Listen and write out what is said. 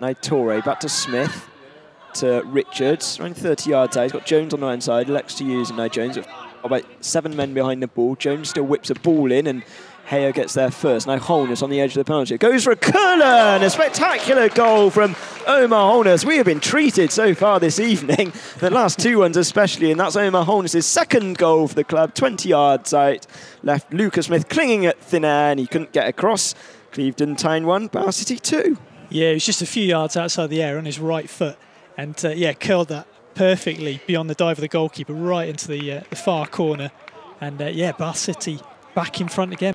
Now Torre back to Smith to Richards, around 30 yards out. He's got Jones on the inside, elects to use him now. Jones about seven men behind the ball. Jones still whips a ball in and Haya gets there first. Now Holness on the edge of the penalty. Goes for a curler and a spectacular goal from Omar Holness. We have been treated so far this evening, the last two ones especially, and that's Omar Holness' second goal for the club, 20 yards out. Left Lucas Smith clinging at thin air and he couldn't get across. Clevedon Town 1, Bath City 2. Yeah, he was just a few yards outside the air on his right foot and uh, yeah, curled that perfectly beyond the dive of the goalkeeper right into the, uh, the far corner. And uh, yeah, Bath City back in front again.